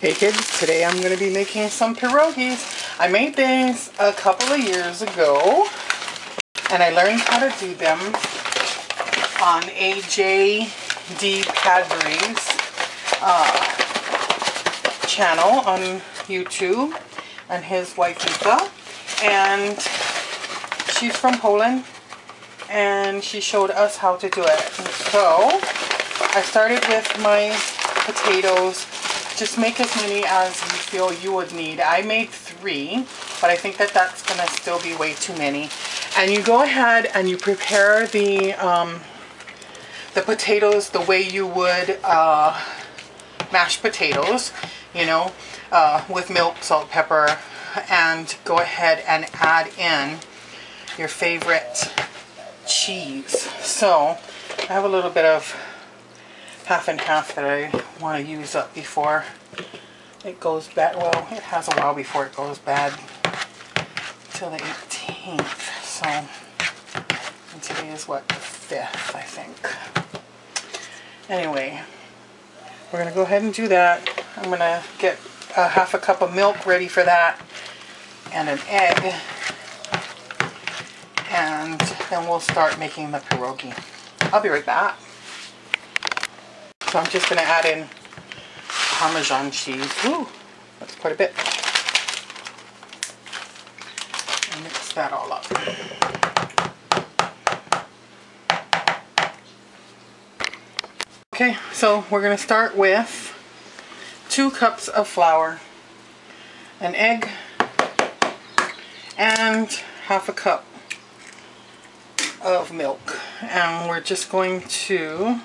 Hey kids, today I'm going to be making some pierogies. I made these a couple of years ago and I learned how to do them on AJ Padbury's uh, channel on YouTube and his wife Nika and she's from Poland and she showed us how to do it. And so I started with my potatoes. Just make as many as you feel you would need. I made three, but I think that that's going to still be way too many. And you go ahead and you prepare the, um, the potatoes the way you would uh, mashed potatoes, you know, uh, with milk, salt, pepper, and go ahead and add in your favorite cheese. So I have a little bit of half and half that I want to use up before it goes bad. Well, it has a while before it goes bad till the 18th. So, today is what, the 5th, I think. Anyway, we're going to go ahead and do that. I'm going to get a half a cup of milk ready for that and an egg and then we'll start making the pierogi. I'll be right back. So I'm just going to add in Parmesan cheese. Ooh, that's quite a bit. And mix that all up. Okay, so we're going to start with two cups of flour, an egg, and half a cup of milk. And we're just going to,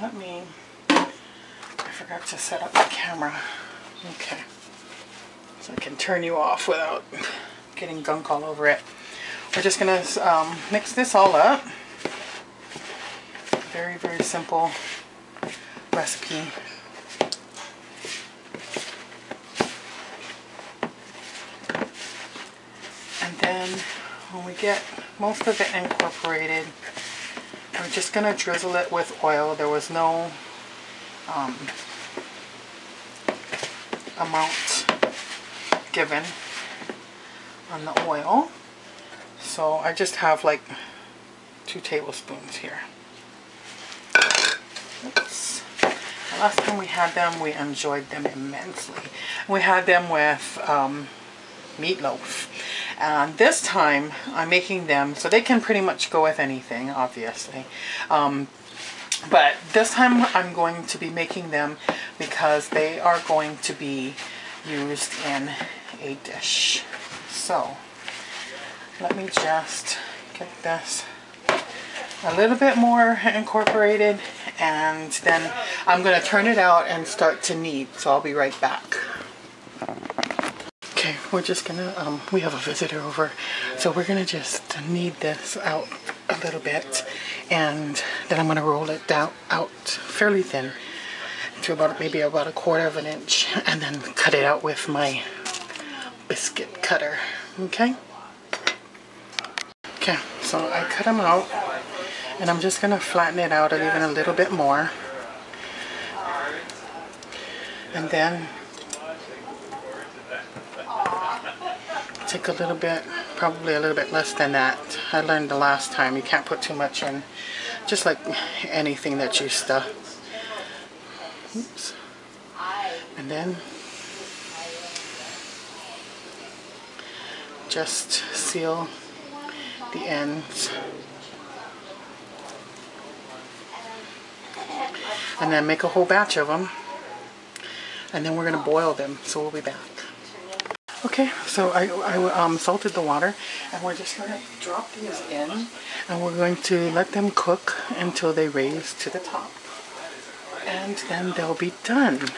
let me, I forgot to set up the camera. Okay. So I can turn you off without getting gunk all over it. We're just going to um, mix this all up. Very, very simple recipe. And then when we get most of it incorporated, we're just going to drizzle it with oil. There was no um, amount given on the oil. So I just have like two tablespoons here. Oops. The last time we had them, we enjoyed them immensely. We had them with um, meatloaf. And this time I'm making them so they can pretty much go with anything, obviously. Um, but this time I'm going to be making them because they are going to be used in a dish. So let me just get this a little bit more incorporated and then I'm going to turn it out and start to knead. So I'll be right back. We're just gonna, um, we have a visitor over, so we're gonna just knead this out a little bit, and then I'm gonna roll it down out fairly thin to about maybe about a quarter of an inch, and then cut it out with my biscuit cutter. Okay. Okay, so I cut them out, and I'm just gonna flatten it out even a little bit more, and then take a little bit, probably a little bit less than that. I learned the last time you can't put too much in, just like anything that you stuff. Oops. And then just seal the ends. And then make a whole batch of them. And then we're going to boil them, so we'll be back. Okay, so I, I um, salted the water and we're just going to drop these in and we're going to let them cook until they raise to the top. And then they'll be done.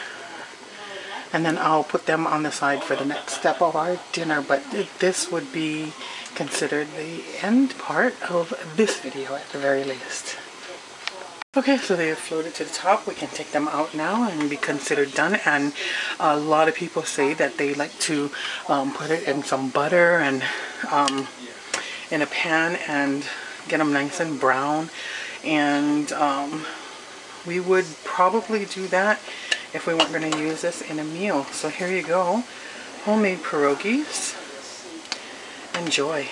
And then I'll put them on the side for the next step of our dinner, but this would be considered the end part of this video at the very least. Okay, so they have floated to the top. We can take them out now and be considered done. And a lot of people say that they like to um, put it in some butter and um, in a pan and get them nice and brown. And um, we would probably do that if we weren't going to use this in a meal. So here you go, homemade pierogies. Enjoy.